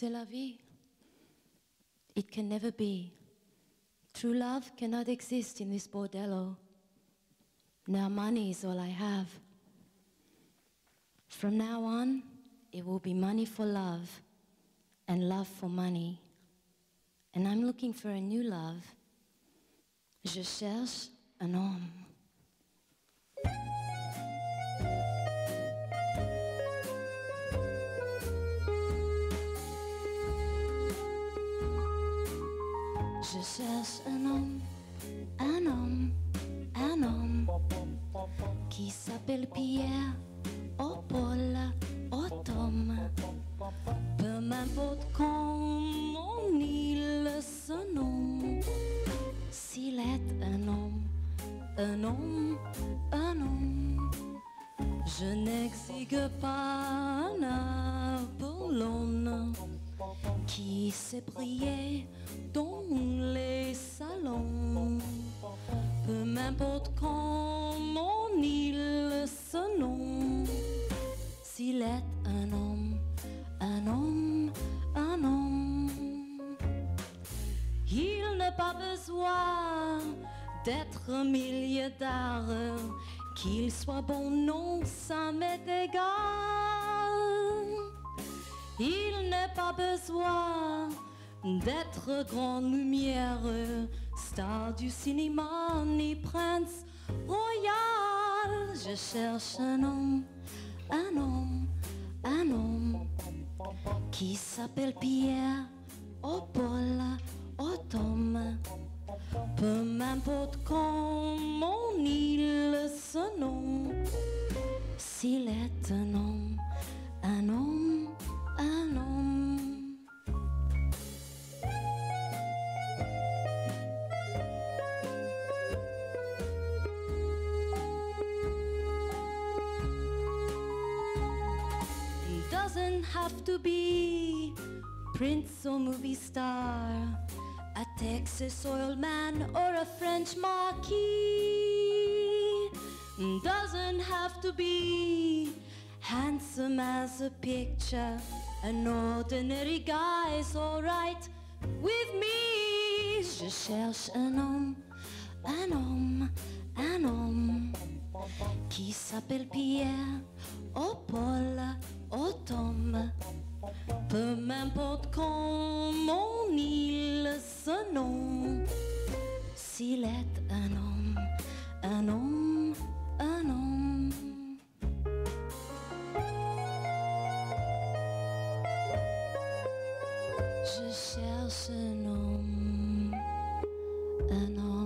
C'est la vie. It can never be. True love cannot exist in this bordello. Now money is all I have. From now on, it will be money for love and love for money. And I'm looking for a new love. Je cherche un homme. Je cherche un homme, un homme, un homme qui s'appelle Pierre, oh Paul, oh Tom. Peu m'importe comment il se nomme, s'il est un homme, un homme, un homme. Je n'exigue pas un Apollon qui sait prier dans les salons. Peu m'importe comment il se nomme, s'il est un homme, un homme, un homme. Il n'a pas besoin d'être milliardaire, qu'il soit bon, non, ça m'est égal. Il n'a pas besoin d'être grande lumière, star du cinéma, ni prince royal. Je cherche un homme, un homme, un homme qui s'appelle Pierre, oh Paul, oh Tom. Peu m'importe comment il se nomme, s'il est un homme, doesn't have to be prince or movie star, a Texas oil man or a French marquis. Doesn't have to be handsome as a picture. An ordinary guy's alright with me. Je cherche un homme, un homme, un homme qui s'appelle Pierre, oh Paul, Tom. Peu m'importe comment il se nomme, s'il est un homme, un homme, un homme. Je cherche un homme, un homme.